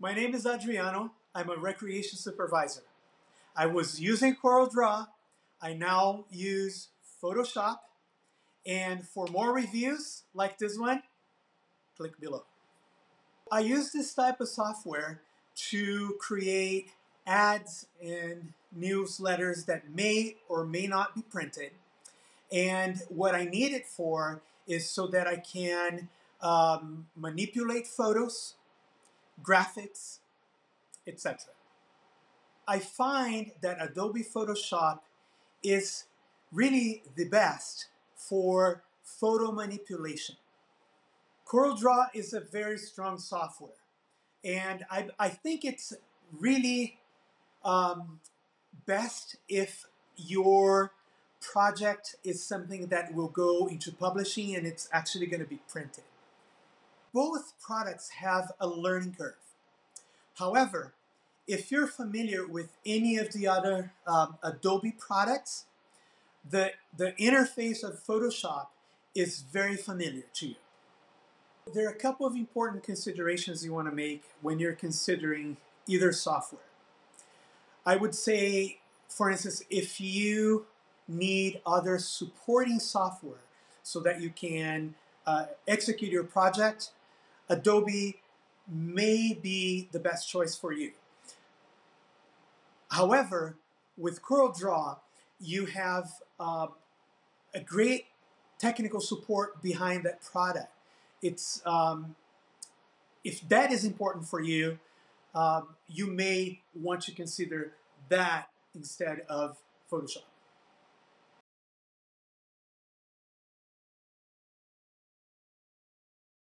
My name is Adriano. I'm a recreation supervisor. I was using CorelDRAW. I now use Photoshop. And for more reviews like this one, click below. I use this type of software to create ads and newsletters that may or may not be printed. And what I need it for is so that I can um, manipulate photos, graphics, etc. I find that Adobe Photoshop is really the best for photo manipulation. CorelDRAW is a very strong software, and I, I think it's really um, best if your project is something that will go into publishing and it's actually going to be printed. Both products have a learning curve. However, if you're familiar with any of the other um, Adobe products, the, the interface of Photoshop is very familiar to you. There are a couple of important considerations you want to make when you're considering either software. I would say, for instance, if you need other supporting software so that you can uh, execute your project, Adobe may be the best choice for you. However, with CorelDRAW, you have uh, a great technical support behind that product. It's um, if that is important for you, um, you may want to consider that instead of Photoshop.